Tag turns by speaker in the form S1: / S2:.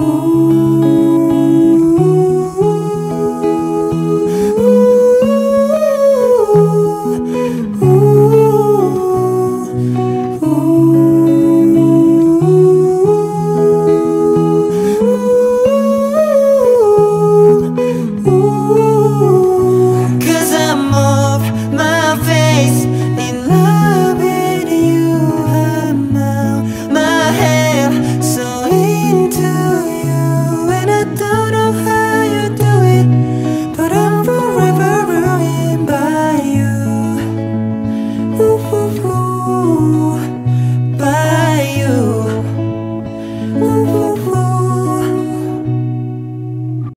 S1: Ooh.